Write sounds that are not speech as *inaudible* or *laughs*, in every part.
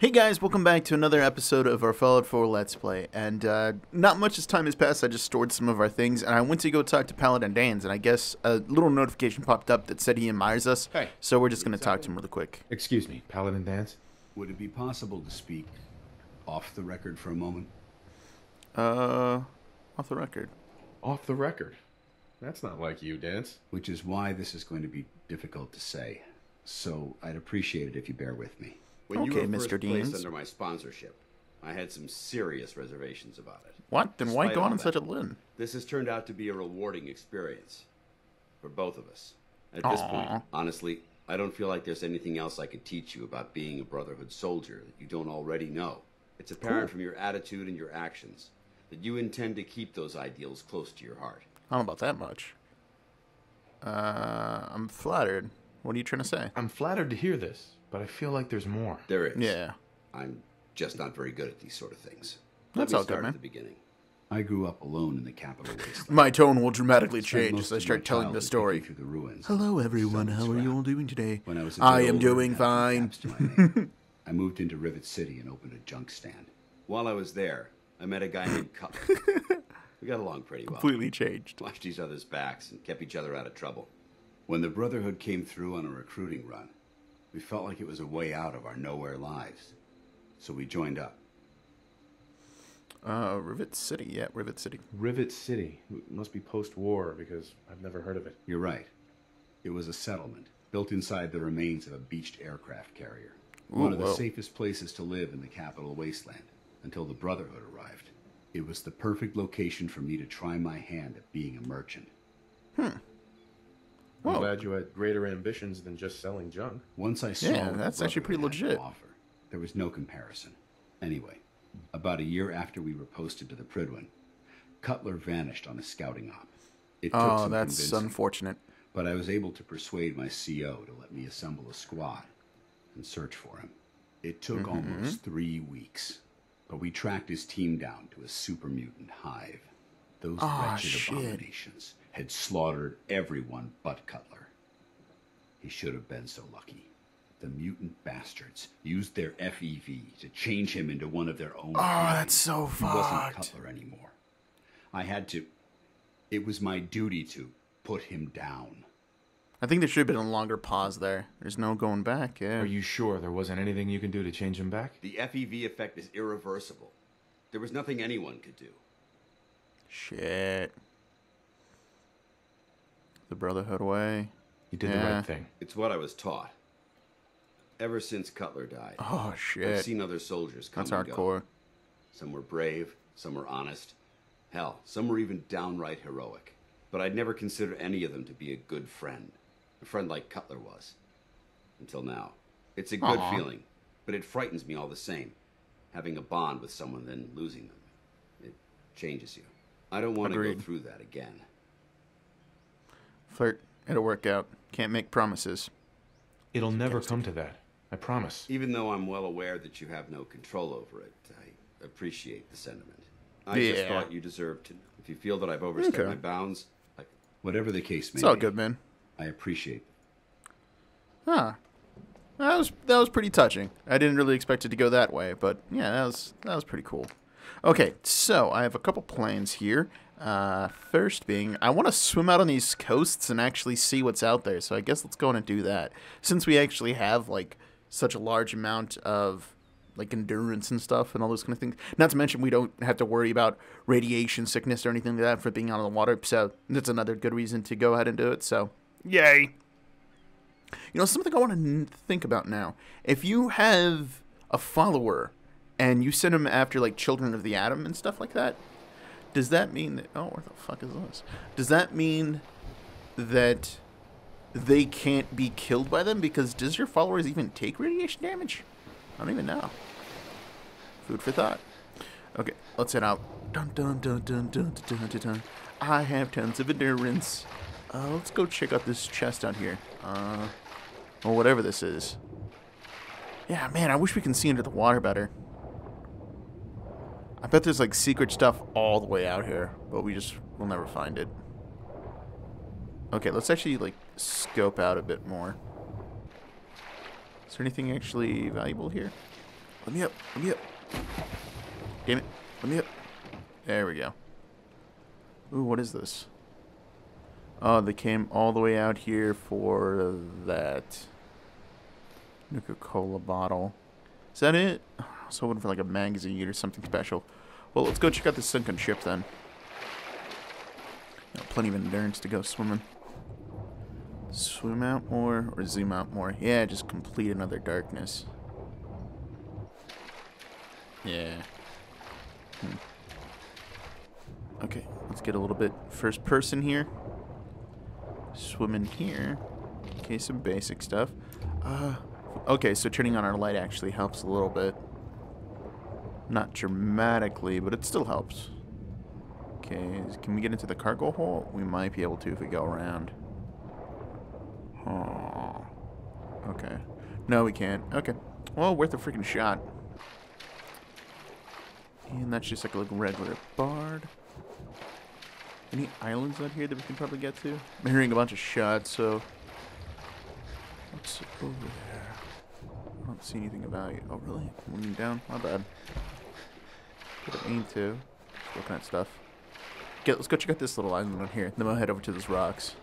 Hey guys, welcome back to another episode of our Fallout 4 Let's Play. And uh, not much as time has passed, I just stored some of our things, and I went to go talk to Paladin Danse, and I guess a little notification popped up that said he admires us. Hey. So we're just going to talk to him really quick. Excuse me, Paladin Danse? Would it be possible to speak off the record for a moment? Uh, off the record. Off the record. That's not like you, Danse. Which is why this is going to be difficult to say. So I'd appreciate it if you bear with me. When you Okay, were first Mr. placed Danse. under my sponsorship, I had some serious reservations about it. What? Then why go on in such a limb? This has turned out to be a rewarding experience for both of us. At this Aw. point, honestly, I don't feel like there's anything else I could teach you about being a Brotherhood soldier that you don't already know. It's apparent from your attitude and your actions that you intend to keep those ideals close to your heart. I don't know about that much. Uh, I'm flattered. What are you trying to say? I'm flattered to hear this, but I feel like there's more. There is. Yeah. I'm just not very good at these sort of things. That's Let me all good, start man. at the beginning. I grew up alone in the capital wasteland. *laughs* My tone will dramatically change as I start telling the story. Through the ruins. Hello, everyone. How are you all doing today? When I was a I bit am doing and had some fine. gaps to my name, *laughs* I moved into Rivet City and opened a junk stand. While I was there, I met a guy named *laughs* Cutler. we got along pretty well. Completely changed. Watched each other's backs and kept each other out of trouble. When the Brotherhood came through on a recruiting run, we felt like it was a way out of our nowhere lives. So we joined up. Uh, Rivet City. Yeah, Rivet City. Rivet City. It must be post war because I've never heard of it. You're right. It was a settlement built inside the remains of a beached aircraft carrier. One of the whoa. safest places to live in the capital wasteland until the Brotherhood arrived. It was the perfect location for me to try my hand at being a merchant. I'm Whoa. glad you had greater ambitions than just selling junk. Once I saw Yeah, that's actually pretty Brotherhood had to legit. Offer, there was no comparison. Anyway, about a year after we were posted to the Prydwen, Cutler vanished on a scouting op. It took Oh, some that's convincing, unfortunate. but I was able to persuade my CO to let me assemble a squad and search for him. It took Mm-hmm. almost three weeks, but we tracked his team down to a super mutant hive. Those Ah, wretched shit. abominations had slaughtered everyone but Cutler. He should have been so lucky. The mutant bastards used their FEV to change him into one of their own. Oh, that's so so He wasn't. Cutler anymore. I had to. It was my duty to put him down. I think there should have been a longer pause there. There's no going back. Yeah. Are you sure there wasn't anything you can do to change him back? The FEV effect is irreversible. There was nothing anyone could do. Shit. The Brotherhood way. You did the right thing. It's what I was taught. Ever since Cutler died, Oh shit. I've seen other soldiers come That's and go. hardcore. Some were brave, some were honest. Hell, some were even downright heroic. But I'd never consider any of them to be a good friend. A friend like Cutler was. Until now. It's a good Aw. feeling, but it frightens me all the same. Having a bond with someone, then losing them. It changes you. I don't want to go through that again. Flirt. It'll work out. Can't make promises. It'll never come to that. I promise. Even though I'm well aware that you have no control over it, I appreciate the sentiment. I Yeah. just thought you deserved to. If you feel that I've overstepped Okay. my bounds, I, Whatever the case may It's all be, good, man. I appreciate Huh. That was that was pretty touching. I didn't really expect it to go that way, but yeah, that was that was pretty cool. Okay, so I have a couple plans here. Uh, first being, I want to swim out on these coasts and actually see what's out there. So I guess let's go in and do that. Since we actually have like such a large amount of like endurance and stuff and all those kind of things. Not to mention we don't have to worry about radiation sickness or anything like that for being out on the water. So that's another good reason to go ahead and do it. So yay. You know, something I want to think about now. If you have a follower and you send them after like Children of the Atom and stuff like that, does that mean that? Oh, where the fuck is this? Does that mean that they can't be killed by them? Because does your followers even take radiation damage? I don't even know. Food for thought. Okay, let's head out. Dun dun dun dun dun dun dun dun. I have tons of endurance. Uh, let's go check out this chest out here. Uh, or whatever this is. Yeah, man, I wish we can see into the water better. I bet there's like secret stuff all the way out here, but we just will never find it. Okay, let's actually like scope out a bit more. Is there anything actually valuable here? Let me up. Let me up. Damn it. Let me up. There we go. Ooh, what is this? Oh, they came all the way out here for that Nuka-Cola bottle. Is that it? Was hoping for like a magazine or something special. Well, let's go check out the sunken ship then. Plenty of endurance to go swimming. Swim out more or zoom out more? Yeah, just complete another darkness. Yeah. Hmm. Okay, let's get a little bit first person here. Swim in here. Okay, some basic stuff. Uh, okay, so turning on our light actually helps a little bit. Not dramatically, but it still helps. Okay, can we get into the cargo hole? We might be able to if we go around. Oh. Okay. No, we can't. Okay. Well, worth a freaking shot. And that's just like a regular bard. Any islands out here that we can probably get to? I'm hearing a bunch of shots, so... What's over there? I don't see anything about you. Oh, really? Moving down? My bad. Have aimed to. Looking at stuff. Get, let's go check out this little island out here. Then we'll head over to those rocks.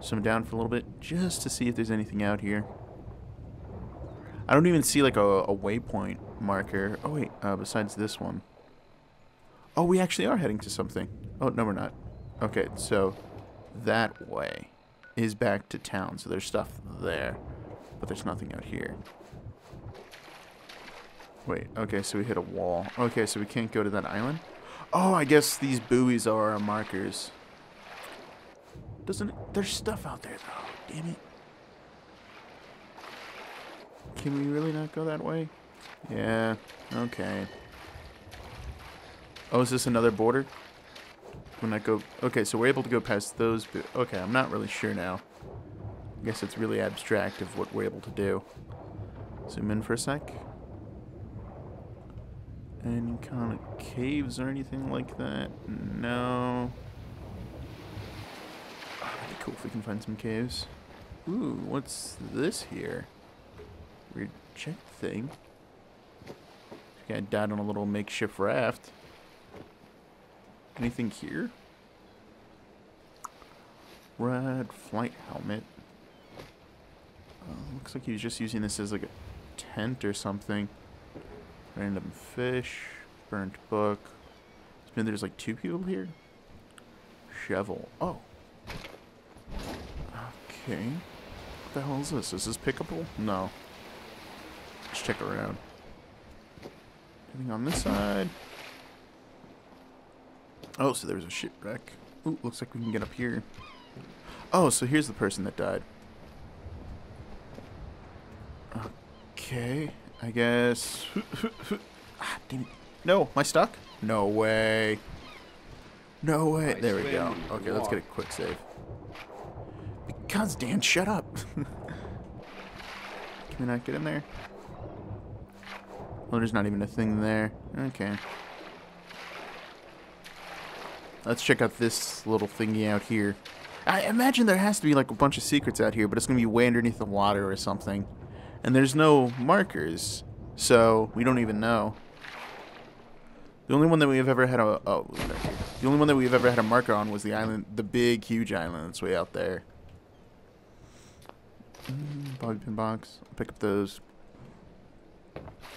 Swim down for a little bit, just to see if there's anything out here. I don't even see like a, a waypoint marker. Oh wait, uh, besides this one. Oh, we actually are heading to something. Oh, no we're not. Okay, so that way is back to town. So there's stuff there, but there's nothing out here. Wait, okay, so we hit a wall. Okay, so we can't go to that island? Oh, I guess these buoys are our markers. Doesn't there's stuff out there though. Damn it. Can we really not go that way? Yeah, okay. Oh, is this another border? When I go... Okay, so we're able to go past those... Okay, I'm not really sure now. I guess it's really abstract of what we're able to do. Zoom in for a sec. Any kind of caves or anything like that? No. Oh, cool if we can find some caves. Ooh, what's this here? Weird check thing. Guy died on a little makeshift raft. Anything here? Red flight helmet. Uh, looks like he's just using this as like a tent or something. Random fish. Burnt book. I mean, there's like two people here. Shovel. Oh. Okay. What the hell is this? Is this pickable? No. Let's check around. Anything on this side? Oh, so there's a shipwreck. Ooh, looks like we can get up here. Oh, so here's the person that died. Okay, I guess. *laughs* ah, damn it. No, am I stuck? No way. No way. There we go. Okay, let's get a quick save. Because Dan, shut up. *laughs* Can we not get in there? Well, there's not even a thing there. Okay. Let's check out this little thingy out here. I imagine there has to be like a bunch of secrets out here, but it's going to be way underneath the water or something. And there's no markers, so we don't even know. The only one that we've ever had a oh, the only one that we've ever had a marker on was the island, the big, huge island that's way out there. Mm, bobby pin box. I'll pick up those.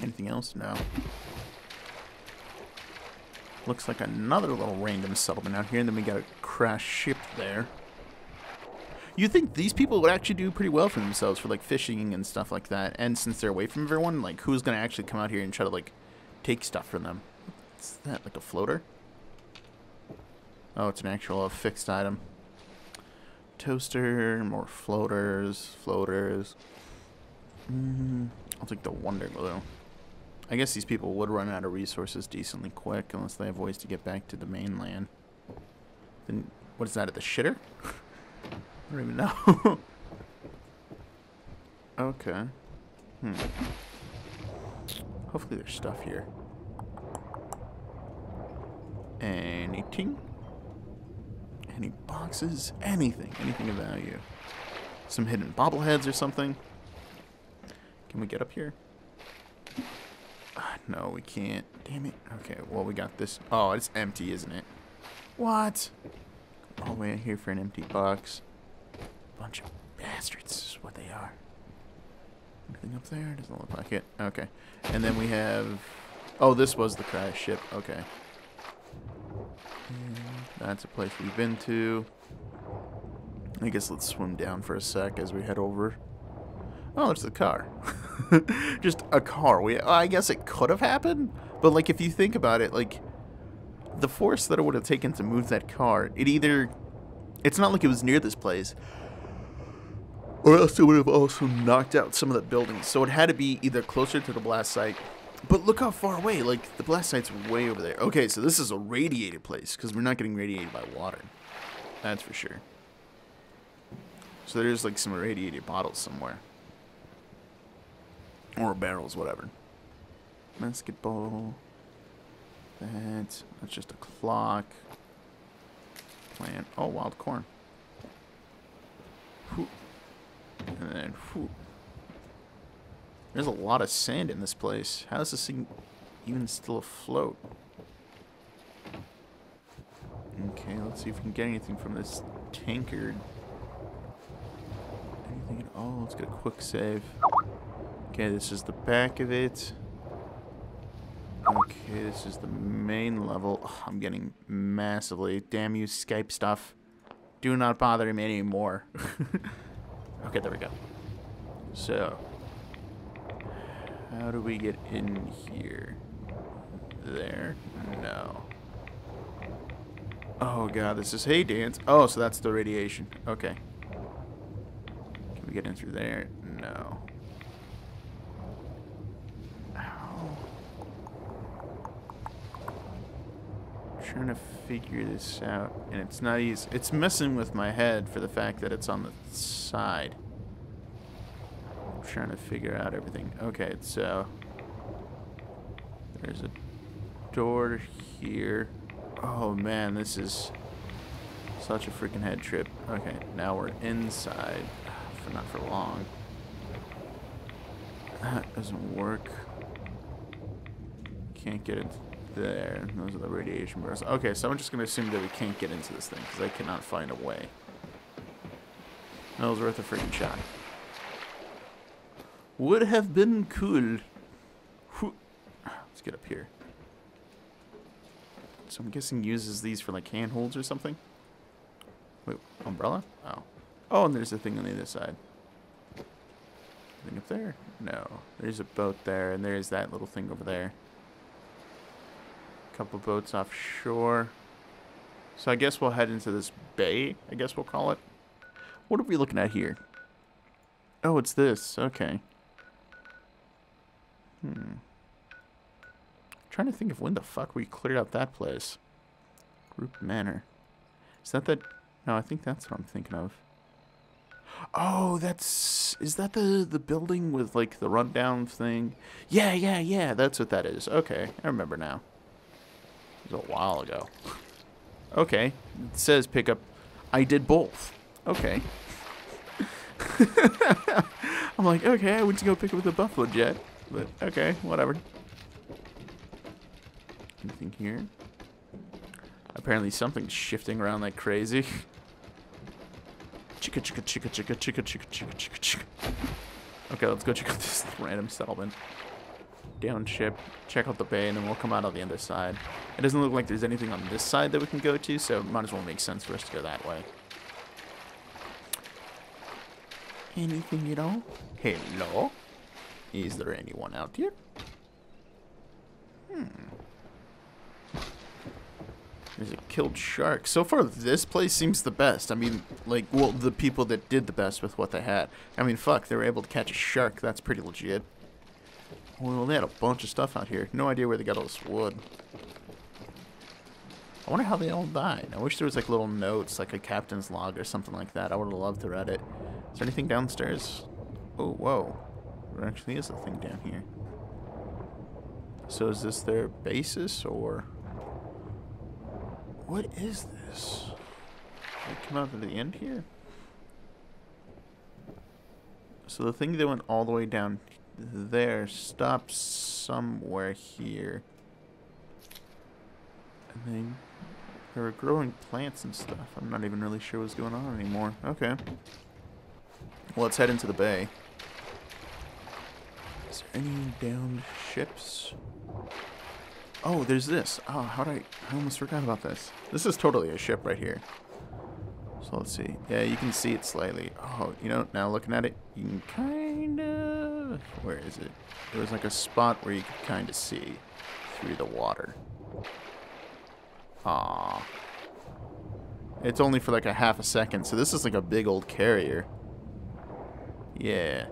Anything else? No. Looks like another little random settlement out here, and then we got a crash ship there. You think these people would actually do pretty well for themselves for like fishing and stuff like that, and since they're away from everyone, like who's gonna actually come out here and try to like take stuff from them? What's that, like a floater? Oh, it's an actual uh, fixed item. Toaster, more floaters, floaters. Mm, I'll take the Wonder Glue. I guess these people would run out of resources decently quick unless they have ways to get back to the mainland. Then, what is that, at the shitter? *laughs* I don't even know. *laughs* okay. Hmm. Hopefully there's stuff here. Anything? Any boxes? Anything. Anything of value. Some hidden bobbleheads or something. Can we get up here? No, we can't. Damn it. Okay, well, we got this. Oh, it's empty, isn't it? What? All the way here for an empty box. Bunch of bastards is what they are. Anything up there? Doesn't look like it. Okay. And then we have... Oh, this was the crash ship. Okay. That's a place we've been to. I guess let's swim down for a sec as we head over. Oh, it's the car. *laughs* Just a car. We, I guess it could have happened, but like if you think about it, like the force that it would have taken to move that car, it either it's not like it was near this place, or else it would have also knocked out some of the buildings. So it had to be either closer to the blast site. But look how far away. Like the blast site's way over there. Okay, so this is a radiated place because we're not getting radiated by water. That's for sure. So there's like some irradiated bottles somewhere. Or barrels, whatever. Basketball. That. That's just a clock. Plant. Oh, wild corn. And then, whew. There's a lot of sand in this place. How is this thing even still afloat? Okay, let's see if we can get anything from this tankard. Anything at all? Let's get a quick save. Okay, this is the back of it. Okay, this is the main level. Ugh, I'm getting massively. Damn you, Skype stuff. Do not bother me anymore. *laughs* okay, there we go. So, how do we get in here? There? No. Oh god, this is hay dance. Oh, so that's the radiation. Okay. Can we get in through there? No. Trying to figure this out, and it's not easy. It's messing with my head for the fact that it's on the side. I'm trying to figure out everything. Okay, so there's a door here. Oh man, this is such a freaking head trip. Okay, now we're inside, *sighs* for not for long. That doesn't work. Can't get it there. Those are the radiation bursts. Okay, so I'm just gonna assume that we can't get into this thing because I cannot find a way. That was worth a freaking shot. Would have been cool. Let's get up here. So I'm guessing uses these for like handholds or something. Wait, umbrella? Oh. Oh, and there's a thing on the other side. Thing up there? No. There's a boat there, and there's that little thing over there. Couple boats offshore. So I guess we'll head into this bay, I guess we'll call it. What are we looking at here? Oh, it's this. Okay. Hmm. trying to think of when the fuck we cleared out that place. Croup Manor. Is that the... No, I think that's what I'm thinking of. Oh, that's... Is that the, the building with, like, the rundown thing? Yeah, yeah, yeah, that's what that is. Okay, I remember now. Was a while ago. Okay, it says pick up... I did both. Okay. *laughs* I'm like, okay, I went to go pick up the Buffalo Jet. But, okay, whatever. Anything here? Apparently something's shifting around like crazy. Chicka chicka chicka chicka chicka chicka chicka chicka chicka. Okay, let's go check out this *laughs* random settlement. Down ship, check out the bay, and then we'll come out on the other side. It doesn't look like there's anything on this side that we can go to, so might as well make sense for us to go that way. Anything at all? Hello? Is there anyone out here? Hmm. There's a killed shark. So far, this place seems the best. I mean, like, well, the people that did the best with what they had. I mean, fuck, they were able to catch a shark. That's pretty legit. Well, they had a bunch of stuff out here. No idea where they got all this wood. I wonder how they all died. I wish there was, like, little notes, like a captain's log or something like that. I would have loved to read it. Is there anything downstairs? Oh, whoa. There actually is a thing down here. So is this their basis, or... What is this? Did it come out at the end here? So the thing that went all the way down there stops somewhere here. And they, they were growing plants and stuff. I'm not even really sure what's going on anymore. Okay. Well, let's head into the bay. Is there any downed ships? Oh, there's this. Oh, how did I... I almost forgot about this. This is totally a ship right here. So let's see. Yeah, you can see it slightly. Oh, you know, now looking at it, you can kind of... Where is it? There was like a spot where you could kind of see through the water. Ah, It's only for like a half a second, so this is like a big old carrier. Yeah.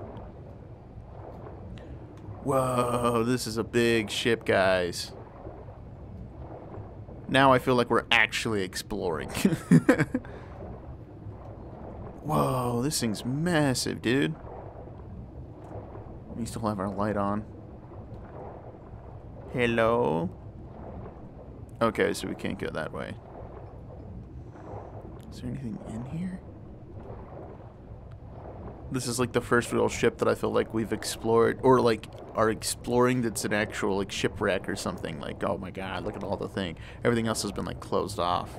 Whoa, this is a big ship, guys. Now I feel like we're actually exploring. *laughs* Whoa, this thing's massive, dude. We still have our light on. Hello? Okay, so we can't go that way. Is there anything in here? This is like the first real ship that I feel like we've explored, or like are exploring that's an actual like shipwreck or something. Like, oh my god, look at all the thing. Everything else has been like closed off.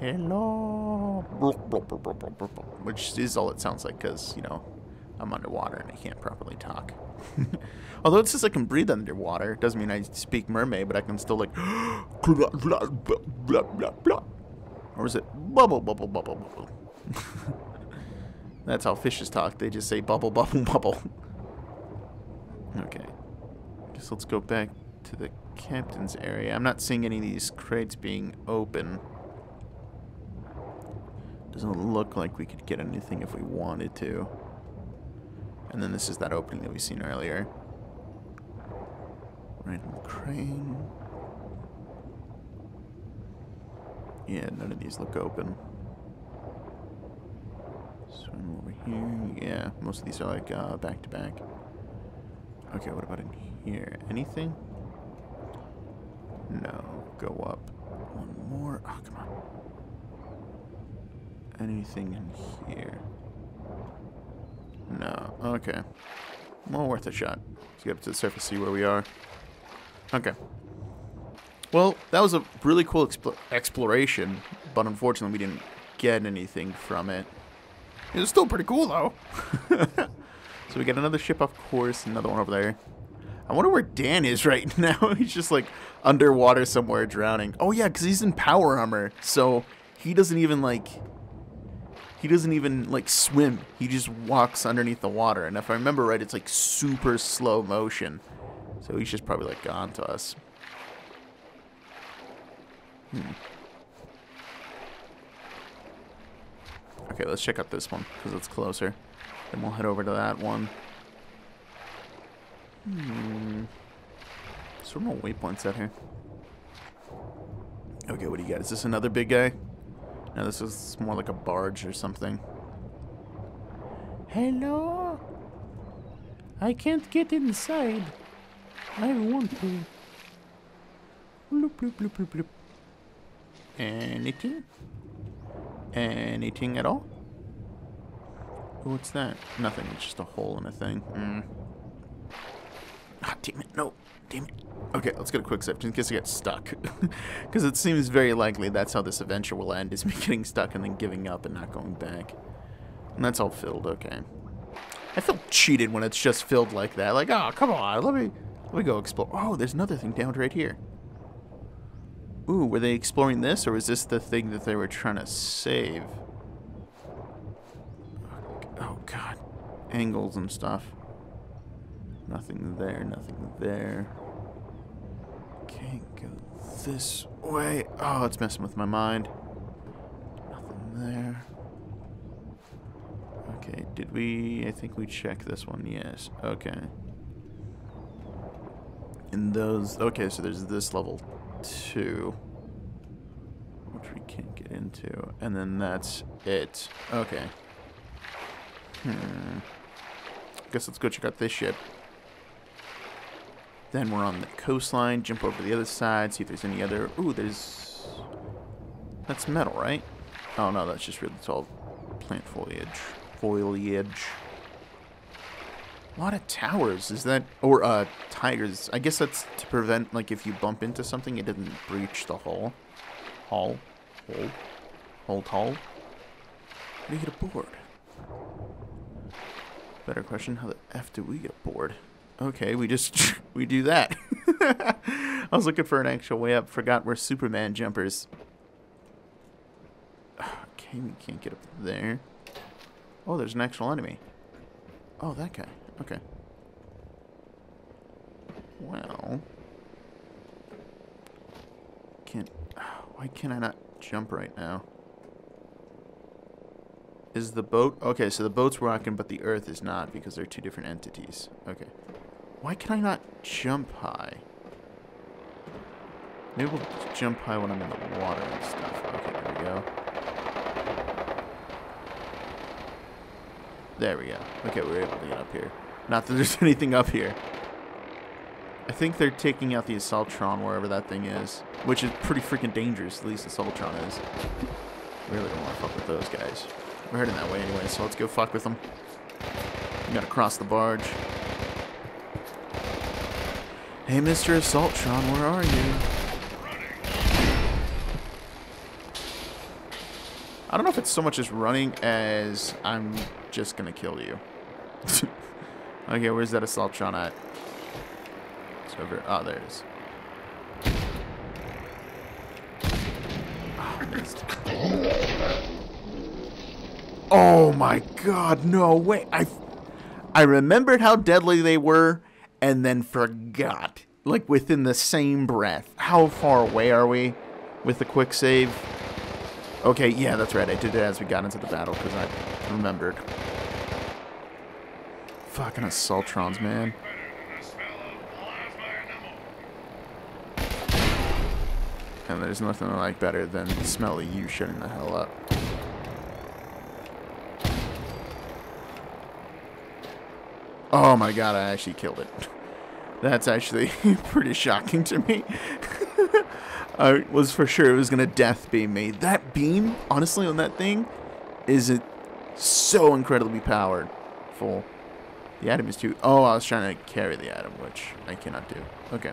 Hello. Which is all it sounds like because, you know, I'm underwater and I can't properly talk. *laughs* Although it says I can breathe underwater, it doesn't mean I speak mermaid, but I can still like *gasps* or is it bubble bubble bubble bubble? *laughs* That's how fishes talk. They just say bubble bubble bubble. *laughs* Okay. Guess let's go back to the captain's area. I'm not seeing any of these crates being open. Doesn't look like we could get anything if we wanted to. And then this is that opening that we've seen earlier. Random crane. Yeah, none of these look open. Swim over here. Yeah, most of these are like uh, back to back. Okay, what about in here? Anything? No. Go up. One more. Oh, come on. Anything in here? No. Okay. Well, worth a shot. Let's get up to the surface, see where we are. Okay. Well, that was a really cool exploration, but unfortunately we didn't get anything from it. It was still pretty cool, though. *laughs* so we got another ship, of course, another one over there. I wonder where Dan is right *laughs* now. he's just, like, underwater somewhere drowning. Oh, yeah, because he's in power armor, so he doesn't even, like... He doesn't even, like, swim. He just walks underneath the water. And if I remember right, it's, like, super slow motion. So he's just probably, like, gone to us. Hmm. Okay, let's check out this one, because it's closer. Then we'll head over to that one. Hmm. There more waypoints out here? Okay, what do you got? Is this another big guy? No, this is more like a barge or something. Hello? I can't get inside. I want to. Bloop, bloop, bloop, bloop, bloop. Anything? Anything at all? What's that? Nothing. It's just a hole in a thing. Mm. Ah, damn it. No. Damn it. Okay, let's get a quick sip in case I get stuck. *laughs* Because it seems very likely that's how this adventure will end, is me *laughs* getting stuck and then giving up and not going back. And that's all filled, okay. I feel cheated when it's just filled like that. Like, oh, come on, let me, let me go explore. Oh, there's another thing down right here. Ooh, were they exploring this, or was this the thing that they were trying to save? Oh, God. Angles and stuff. Nothing there, nothing there. Can't go this way. Oh, it's messing with my mind. Nothing there. Okay, did we... I think we checked this one. Yes. Okay. In those... Okay, so there's this level two, which we can't get into, and then that's it. Okay. Hmm. Guess let's go check out this ship. Then we're on the coastline, jump over the other side, see if there's any other... Ooh, there's... That's metal, right? Oh, no, that's just really tall plant foliage. Foliage. A lot of towers. Is that or uh tigers? I guess that's to prevent like if you bump into something, it doesn't breach the hull. Hull, hole, hull, hull. How do you get a board? Better question: How the f do we get a board? Okay, we just *laughs* we do that. *laughs* I was looking for an actual way up. Forgot we're Superman jumpers. *sighs* Okay, we can't get up there. Oh, there's an actual enemy. Oh, that guy. Okay. Well. Can't. *sighs* Why can I not jump right now? Is the boat. Okay, so the boat's rocking, but the earth is not because they're two different entities. Okay. Why can I not jump high? Maybe we'll jump high when I'm in the water and stuff. Okay, there we go. There we go. Okay, we are able to get up here. Not that there's *laughs* anything up here. I think they're taking out the Assaultron wherever that thing is. Which is pretty freaking dangerous, at least the Assaultron is. Really don't want to fuck with those guys. We're heading that way anyway, so let's go fuck with them. We gotta cross the barge. Hey, Mr. Assaultron, where are you? I don't know if it's so much as running as I'm just gonna kill you. *laughs* okay, where's that Assaultron at? It's over. Oh, there it is. Oh. Oh my god, no way. I, I remembered how deadly they were and then forgot. Like within the same breath. How far away are we with the quick save? Okay, yeah, that's right. I did it as we got into the battle because I remembered. Fucking Assaultrons, man. And there's nothing I like better than the smell of you shutting the hell up. Oh my god, I actually killed it. *laughs* That's actually *laughs* pretty shocking to me. I *laughs* uh, was for sure it was gonna death beam me. That beam, honestly, on that thing, is it so incredibly powered. Full. The atom is too. Oh, I was trying to carry the atom, which I cannot do. Okay.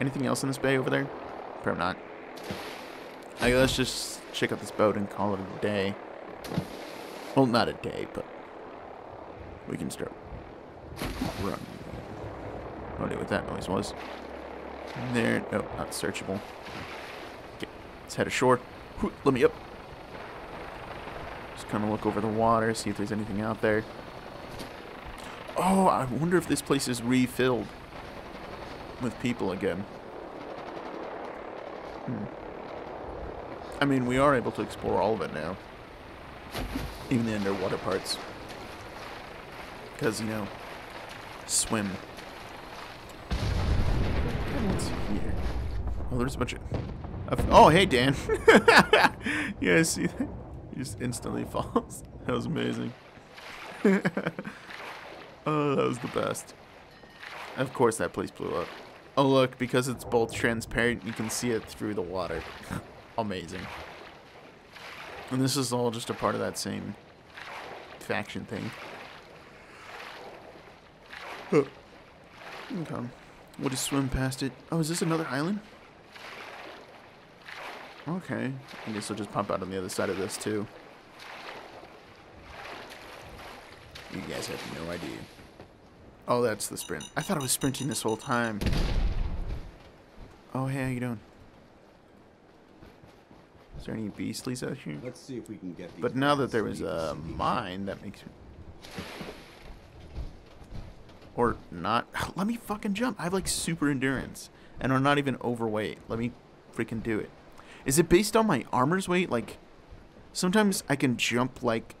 Anything else in this bay over there? Probably not. Okay, let's just check out this boat and call it a day. Well, not a day, but we can start run. I know what that noise was. There, no, not searchable. Okay, let's head ashore. Let me up. Just kind of look over the water, see if there's anything out there. Oh, I wonder if this place is refilled with people again. Hmm. I mean, we are able to explore all of it now. Even the underwater parts. Because, you know, swim. What's here? Oh, there's a bunch of... oh, hey, Dan. *laughs* yeah, I see that? He just instantly *laughs* falls. That was amazing. *laughs* oh, that was the best. Of course that place blew up. Oh, look, because it's both transparent, you can see it through the water. amazing. And this is all just a part of that same faction thing. Huh. Okay. We'll just swim past it. Oh, is this another island? Okay. I guess I'll just pop out on the other side of this, too. You guys have no idea. Oh, that's the sprint. I thought I was sprinting this whole time. Oh, hey, how you doing? Is there any beastlies out here? Let's see if we can get these But now that there was a mine, that makes me... Or not. *sighs* Let me fucking jump. I have like super endurance. And I'm not even overweight. Let me freaking do it. Is it based on my armor's weight? Like, sometimes I can jump like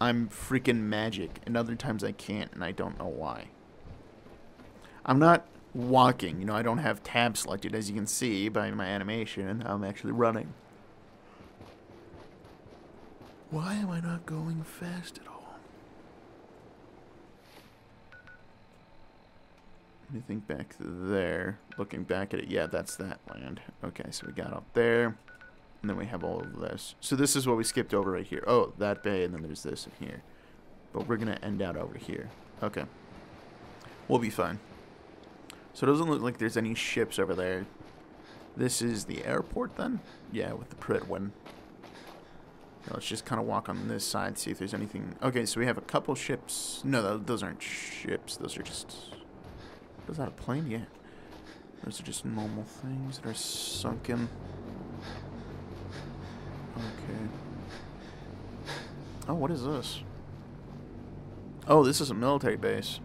I'm freaking magic. And other times I can't. And I don't know why. I'm not walking. You know, I don't have tab selected as you can see by my animation. And I'm actually running. Why am I not going fast at all? Think back there. Looking back at it, yeah, that's that land. Okay, so we got up there, and then we have all of this. So this is what we skipped over right here. Oh, that bay, and then there's this in here. But we're gonna end out over here. Okay. We'll be fine. So it doesn't look like there's any ships over there. This is the airport then? Yeah, with the Prydwen. Yeah, let's just kind of walk on this side, see if there's anything. Okay, so we have a couple ships. No, those aren't ships. Those are just. Is that a plane? Yeah. Those are just normal things that are sunken. Okay. Oh, what is this? Oh, this is a military base.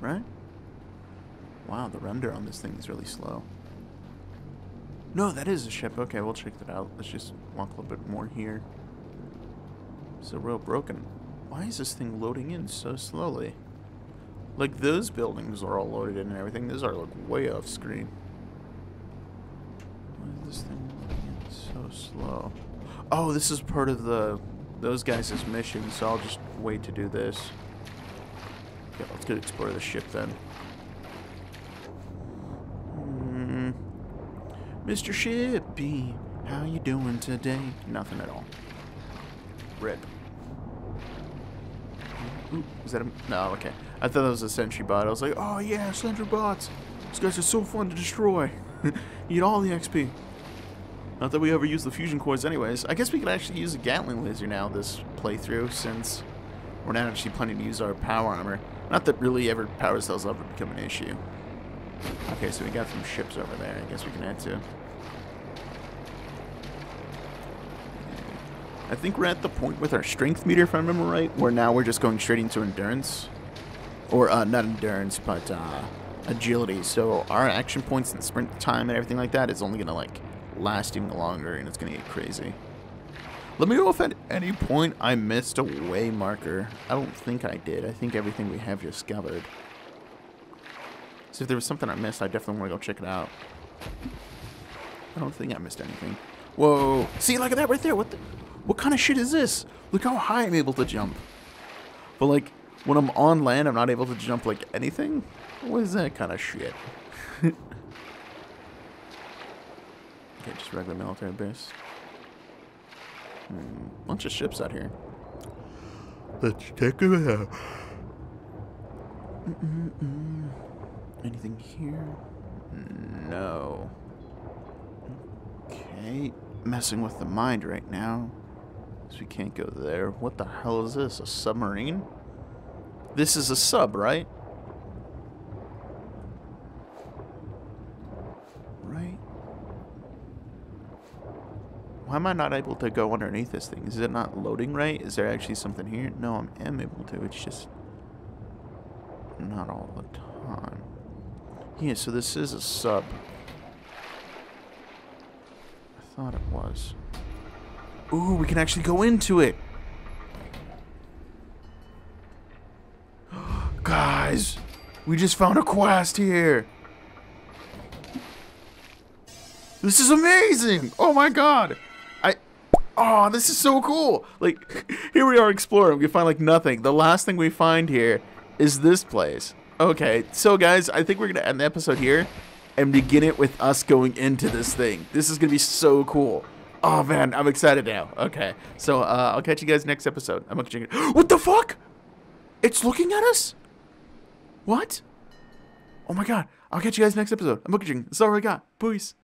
Right? Wow, the render on this thing is really slow. No, that is a ship. Okay, we'll check that out. Let's just walk a little bit more here. It's a real broken. Why is this thing loading in so slowly? Like those buildings are all loaded in and everything. Those are like way off screen. Why is this thing so slow? Oh, this is part of the those guys' mission, so I'll just wait to do this. Yeah, let's go explore the ship then. Hmm. Mr. Shippy, how you doing today? Nothing at all. Rip. Ooh, is that a... No, okay. I thought that was a sentry bot. I was like, oh yeah, sentry bots. These guys are so fun to destroy. *laughs* Eat all the XP. Not that we ever use the fusion cores anyways. I guess we could actually use a Gatling laser now this playthrough since we're not actually planning to use our power armor. Not that really ever power cells ever become an issue. Okay, so we got some ships over there. I guess we can add to. I think we're at the point with our strength meter, if I remember right, where now we're just going straight into endurance. Or, uh, not endurance, but, uh, agility. So our action points and sprint time and everything like that is only going to, like, last even longer, and it's going to get crazy. Let me know if at any point I missed a way marker. I don't think I did. I think everything we have just covered. So if there was something I missed, I definitely want to go check it out. I don't think I missed anything. Whoa. See, look at that right there. What the, what kind of shit is this? Look how high I'm able to jump. But, like, when I'm on land, I'm not able to jump, like, anything? What is that kind of shit? *laughs* okay, just regular military base. Hmm, bunch of ships out here. Let's check them out. Mm-mm-mm. Anything here? No. Okay, messing with the mind right now. So we can't go there. What the hell is this? A submarine? This is a sub, right? Right? Why am I not able to go underneath this thing? Is it not loading right? Is there actually something here? No, I am able to. It's just not all the time. Yeah, so this is a sub. I thought it was. Ooh, we can actually go into it. *gasps* Guys, we just found a quest here. This is amazing. Oh my god. I Oh, this is so cool. Like *laughs* here we are exploring. We find like nothing. The last thing we find here is this place. Okay, so guys, I think we're going to end the episode here and begin it with us going into this thing. This is going to be so cool. Oh man, I'm excited now. Okay, so uh, I'll catch you guys next episode. I'm looking. *gasps* What the fuck? It's looking at us. What? Oh my god! I'll catch you guys next episode. I'm looking. That's all I got. Peace.